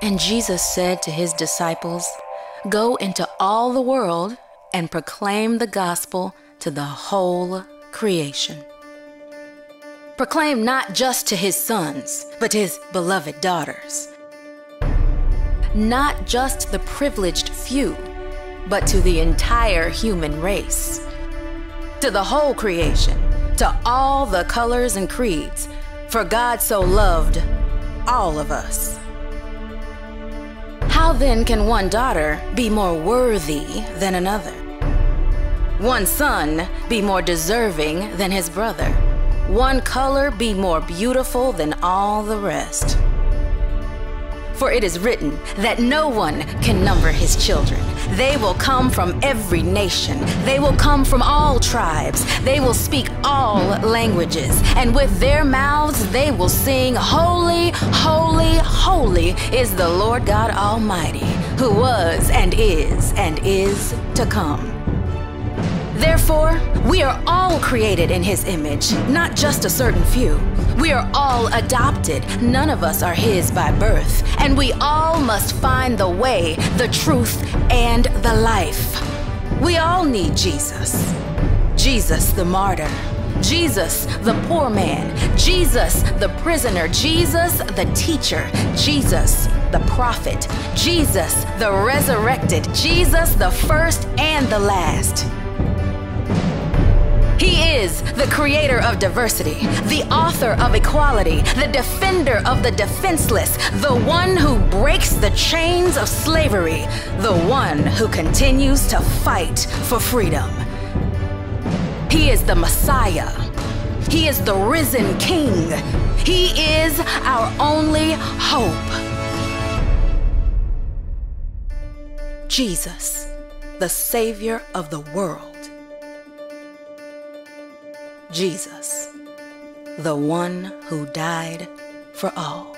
And Jesus said to his disciples, Go into all the world and proclaim the gospel to the whole creation. Proclaim not just to his sons, but his beloved daughters. Not just the privileged few, but to the entire human race. To the whole creation, to all the colors and creeds, for God so loved all of us. How then can one daughter be more worthy than another? One son be more deserving than his brother? One color be more beautiful than all the rest? For it is written that no one can number his children. They will come from every nation. They will come from all tribes. They will speak all languages. And with their mouths they will sing, Holy, holy, holy is the Lord God Almighty, who was and is and is to come. Therefore, we are all created in His image, not just a certain few. We are all adopted. None of us are His by birth. And we all must find the way, the truth, and the life. We all need Jesus. Jesus, the martyr. Jesus, the poor man. Jesus, the prisoner. Jesus, the teacher. Jesus, the prophet. Jesus, the resurrected. Jesus, the first and the last. He is the creator of diversity, the author of equality, the defender of the defenseless, the one who breaks the chains of slavery, the one who continues to fight for freedom. He is the Messiah. He is the risen King. He is our only hope. Jesus, the Savior of the world. Jesus, the one who died for all.